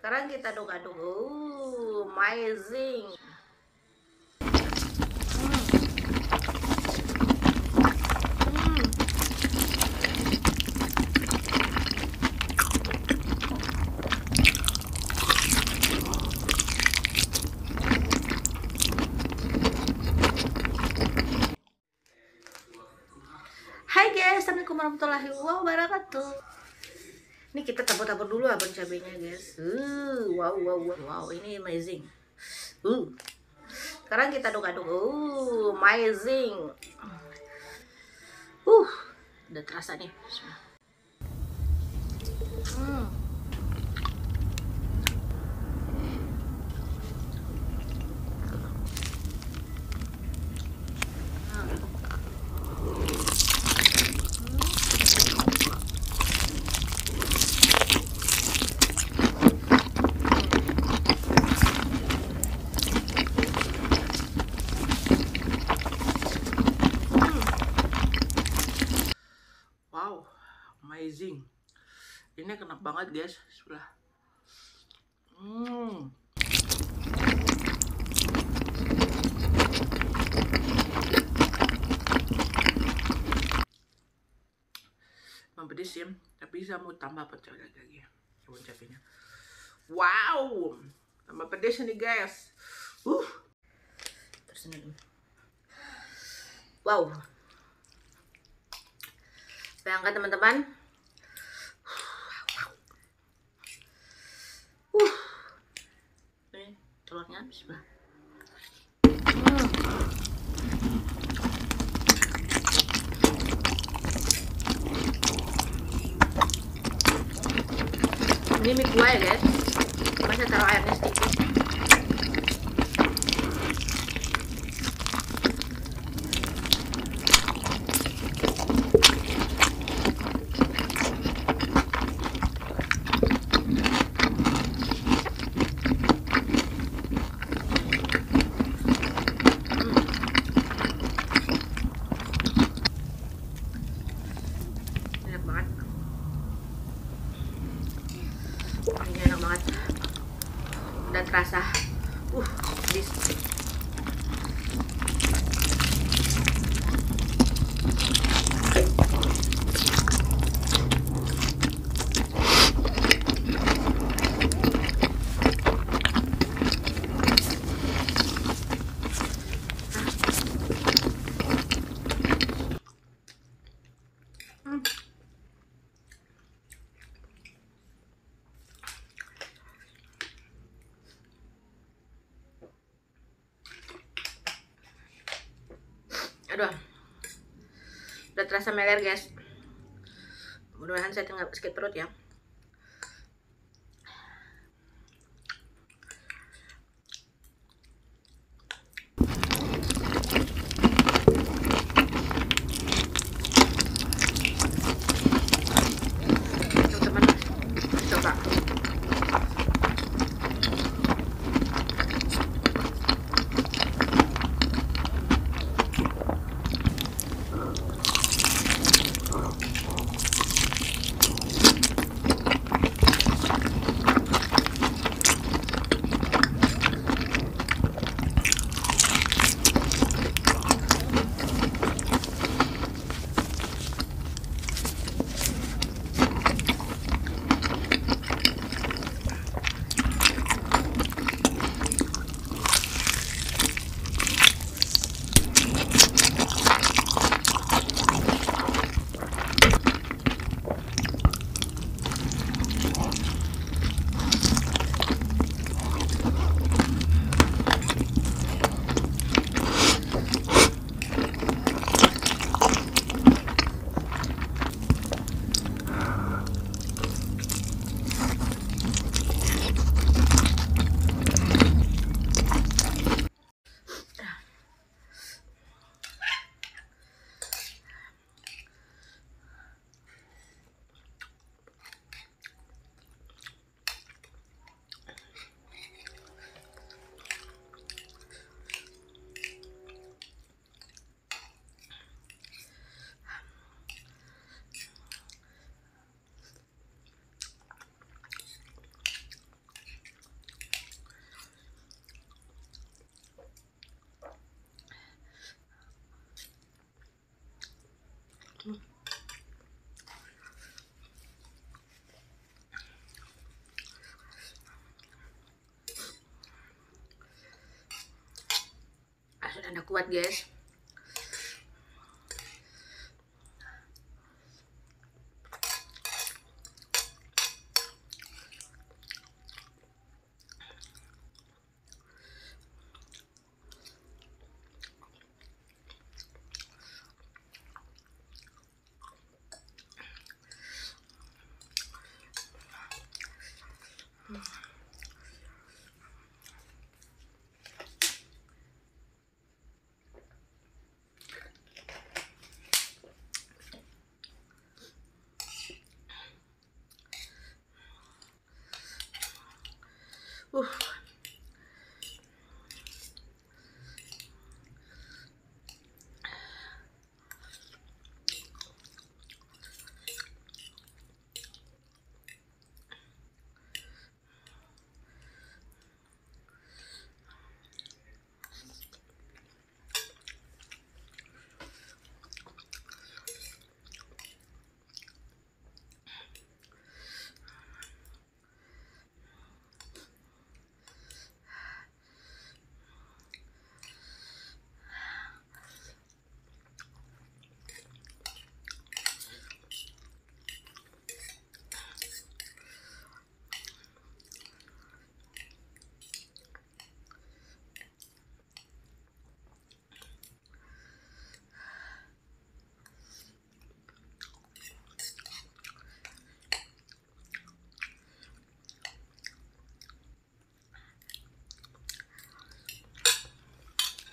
Sekarang kita aduk-aduk. Amazing. Hmm. Hai guys, Assalamualaikum warahmatullahi wabarakatuh Ini kita tabur-tabur dulu abang cabenya guys. Uh, Wow, wow, wow, wow, ini amazing. Uh. Sekarang kita aduk-aduk. Uh, Amazing. Uh, udah terasa nih. Hmm. Wow, amazing. Ini kena banget guys, sudah. Hmm. Pedes ya, tapi saya mau tambah pecel lagi. Coba cabenya. Wow, tambah pedes nih guys. Uh. Terus ini. Wow, Bayangkan teman-teman. Uh. Ini telurnya bismillah. Hmm. Ini mie gua ya guys. Masih taruh airnya sedikit. enak banget ini enak banget. Udah terasa uh pedes Hmm. Aduh. Udah terasa meler guys. Mudah-mudahan saya tinggal sedikit perut ya Tanda kuat guys. Uh.